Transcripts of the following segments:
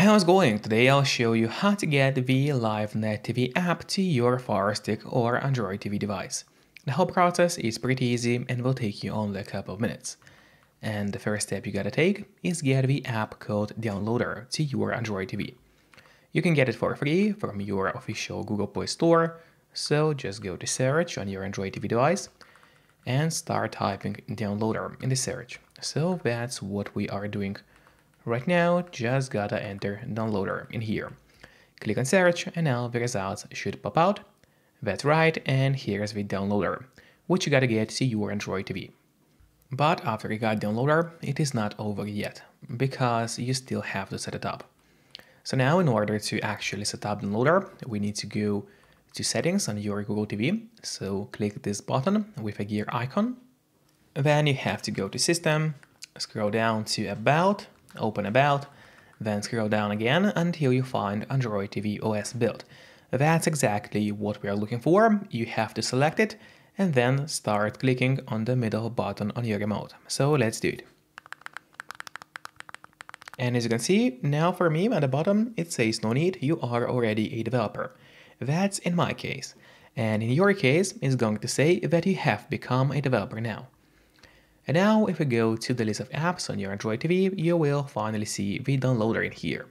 How's it going? Today I'll show you how to get the Live Net TV app to your Fire Stick or Android TV device. The whole process is pretty easy and will take you only a couple of minutes. And the first step you gotta take is get the app code downloader to your Android TV. You can get it for free from your official Google Play Store, so just go to search on your Android TV device and start typing downloader in the search. So that's what we are doing Right now, just gotta enter downloader in here. Click on search and now the results should pop out. That's right, and here's the downloader, which you gotta get to your Android TV. But after you got downloader, it is not over yet, because you still have to set it up. So now in order to actually set up downloader, we need to go to settings on your Google TV. So click this button with a gear icon. Then you have to go to system, scroll down to about, open About, then scroll down again until you find Android TV OS build. That's exactly what we are looking for. You have to select it and then start clicking on the middle button on your remote. So let's do it. And as you can see, now for me at the bottom, it says no need, you are already a developer. That's in my case. And in your case, it's going to say that you have become a developer now. And now if we go to the list of apps on your Android TV, you will finally see the downloader in here.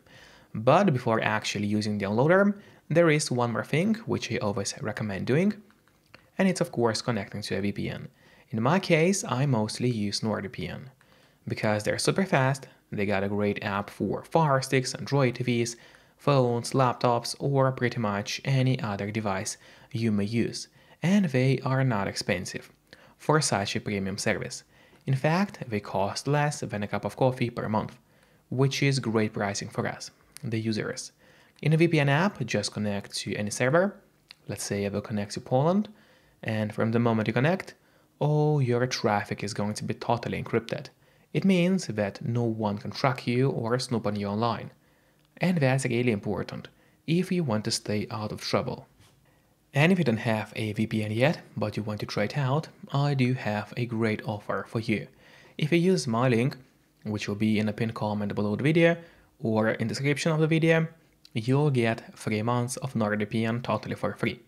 But before actually using the downloader, there is one more thing which I always recommend doing, and it's of course connecting to a VPN. In my case, I mostly use NordVPN because they're super fast, they got a great app for Fire Sticks, Android TVs, phones, laptops, or pretty much any other device you may use, and they are not expensive for such a premium service. In fact, they cost less than a cup of coffee per month, which is great pricing for us, the users. In a VPN app, just connect to any server. Let's say I will connect to Poland, and from the moment you connect, all your traffic is going to be totally encrypted. It means that no one can track you or snoop on you online. And that's really important if you want to stay out of trouble. And if you don't have a VPN yet, but you want to try it out, I do have a great offer for you. If you use my link, which will be in the pinned comment below the video or in the description of the video, you'll get 3 months of NordVPN totally for free,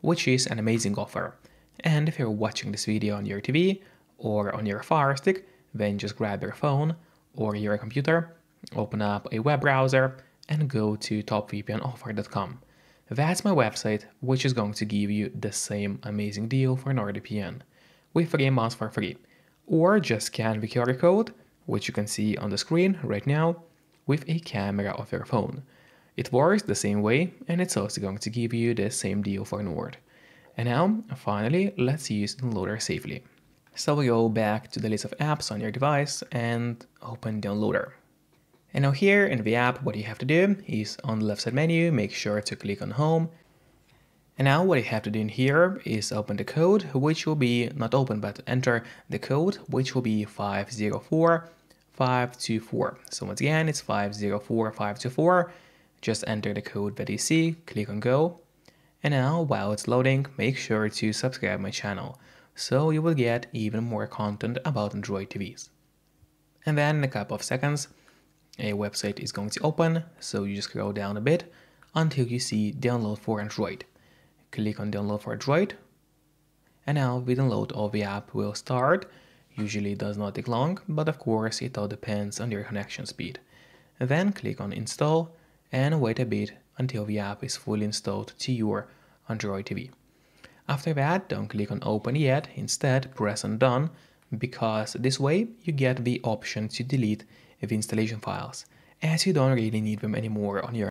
which is an amazing offer. And if you're watching this video on your TV or on your Fire Stick, then just grab your phone or your computer, open up a web browser, and go to topvpnoffer.com. That's my website, which is going to give you the same amazing deal for NordVPN, with 3 months for free. Or just scan the QR code, which you can see on the screen right now, with a camera of your phone. It works the same way, and it's also going to give you the same deal for Nord. And now, finally, let's use Downloader safely. So we go back to the list of apps on your device and open Downloader. And now here in the app, what you have to do is on the left side menu, make sure to click on home. And now what you have to do in here is open the code, which will be, not open, but enter the code, which will be 504524. So once again, it's 504524. Just enter the code that you see, click on go. And now while it's loading, make sure to subscribe my channel, so you will get even more content about Android TVs. And then in a couple of seconds, a website is going to open, so you just scroll down a bit until you see download for Android. Click on download for Android, and now the download of the app will start. Usually it does not take long, but of course it all depends on your connection speed. Then click on install and wait a bit until the app is fully installed to your Android TV. After that, don't click on open yet, instead press on done because this way you get the option to delete the installation files, as you don't really need them anymore on your